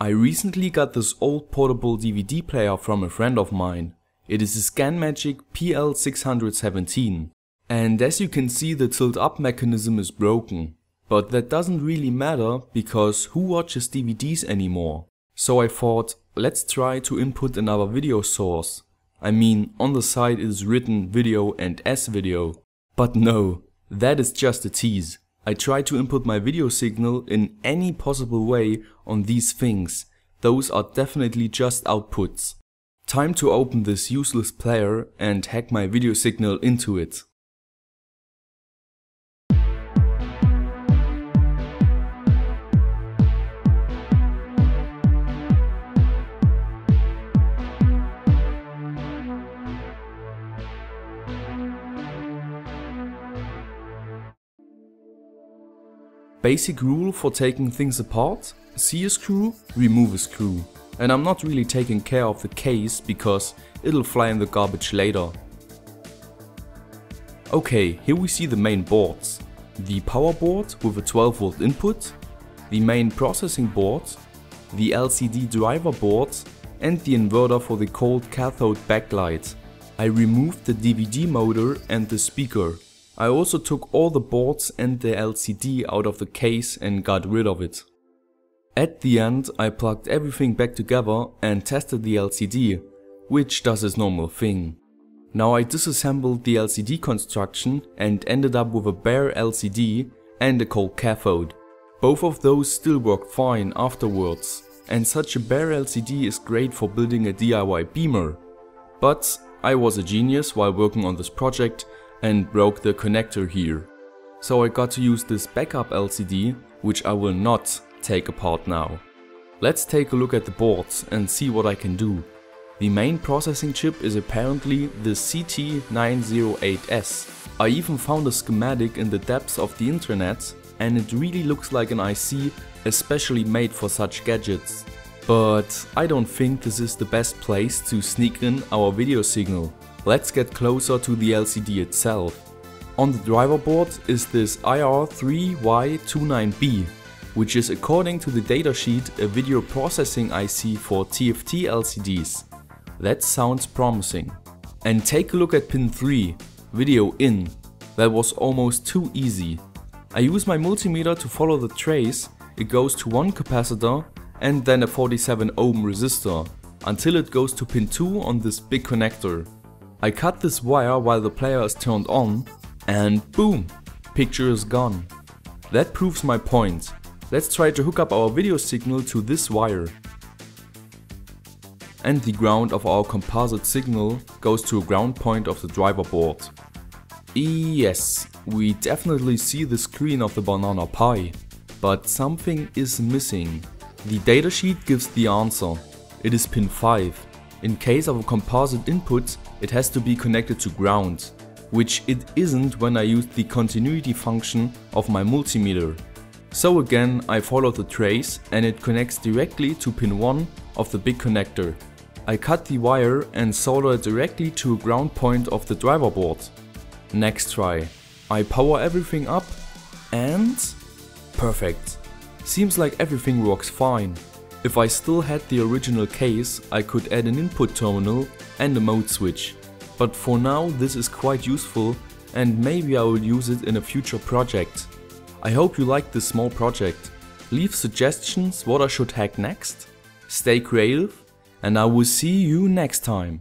I recently got this old portable DVD player from a friend of mine. It is a ScanMagic PL617 and as you can see the tilt up mechanism is broken. But that doesn't really matter because who watches DVDs anymore? So I thought let's try to input another video source. I mean on the side it is written video and S video. But no, that is just a tease. I try to input my video signal in any possible way on these things. Those are definitely just outputs. Time to open this useless player and hack my video signal into it. Basic rule for taking things apart, see a screw, remove a screw. And I'm not really taking care of the case because it'll fly in the garbage later. Okay, here we see the main boards. The power board with a 12 volt input, the main processing board, the LCD driver board and the inverter for the cold cathode backlight. I removed the DVD motor and the speaker. I also took all the boards and the LCD out of the case and got rid of it. At the end I plugged everything back together and tested the LCD, which does its normal thing. Now I disassembled the LCD construction and ended up with a bare LCD and a cold cathode. Both of those still work fine afterwards and such a bare LCD is great for building a DIY beamer. But I was a genius while working on this project and broke the connector here. So I got to use this backup LCD, which I will not take apart now. Let's take a look at the boards and see what I can do. The main processing chip is apparently the CT908S. I even found a schematic in the depths of the internet and it really looks like an IC especially made for such gadgets. But I don't think this is the best place to sneak in our video signal. Let's get closer to the LCD itself. On the driver board is this IR3Y29B, which is according to the datasheet a video processing IC for TFT LCDs. That sounds promising. And take a look at pin 3, video in. That was almost too easy. I use my multimeter to follow the trace, it goes to one capacitor and then a 47 ohm resistor, until it goes to pin 2 on this big connector. I cut this wire while the player is turned on and boom, picture is gone. That proves my point. Let's try to hook up our video signal to this wire. And the ground of our composite signal goes to a ground point of the driver board. Yes, we definitely see the screen of the Banana Pi, but something is missing. The datasheet gives the answer. It is pin 5. In case of a composite input, it has to be connected to ground, which it isn't when I use the continuity function of my multimeter. So again I follow the trace and it connects directly to pin 1 of the big connector. I cut the wire and solder it directly to a ground point of the driver board. Next try. I power everything up and... Perfect. Seems like everything works fine. If I still had the original case, I could add an input terminal and a mode switch. But for now this is quite useful and maybe I will use it in a future project. I hope you liked this small project. Leave suggestions what I should hack next. Stay creative and I will see you next time.